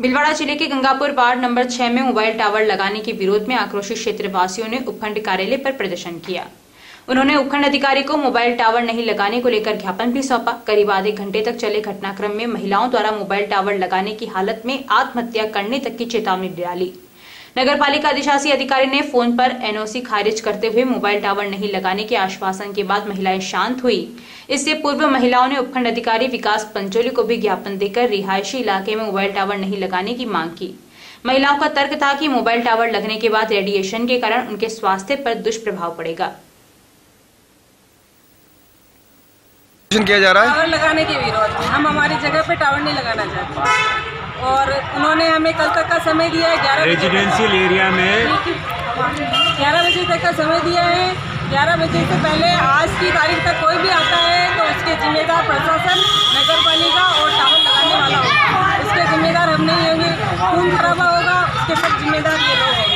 भिलवाड़ा ज़िले के Gangapur ward number छह में मोबाइल टावर लगाने के विरोध में आक्रोशित क्षेत्रवासियों ने उपखंड कार्यालय पर प्रदर्शन किया। उन्होंने उपखंड अधिकारी को मोबाइल टावर नहीं लगाने को लेकर ज्ञापन भी सौंपा। करीब आधे घंटे तक चले घटनाक्रम में महिलाओं द्वारा मोबाइल टावर लगाने की हालत में आत्महत्या करने तक की चेतावनी डाली नगर पालिका अधिशासी अधिकारी ने फ़ोन पर एनओसी खारिज करते हुए मोबाइल टावर नहीं लगाने के आश्वासन के बाद महिलाएँ शांत हुई। इससे पूर्व महिलाओं ने उपखंड अधिकारी विकास पंचोली को भी ज्ञापन देकर रिहायशी इलाके में मोबाइल टावर नहीं लगाने की मांग की। महिलाओं का तर्क था कि मोबाइल टावर लगने के बाद रेडिएशन के कारण उनके स्वास्थ्य पर दुष्प्रभाव पड़ेगा। किया जा रहा है? टावर लगाने के विरोध में। हम हमारी जगह पे टावर नहीं लगाना चाहते। और उन्होंने हमें कल तक का समय दिया है ग्यारह रेजिडेंशियल एरिया में। ग्यारह बजे तक का समय दिया है। ग्यारह बजे से पहले आज की तारीख तक कोई भी आता है तो उसके जिम्मेदार प्रशासन नगर पालिका और टावर लगाने वाला होगा। उसके जिम्मेदार हम नहीं होंगे खून खराबा होगा उसके सब जिम्मेदार ये लोग होंगे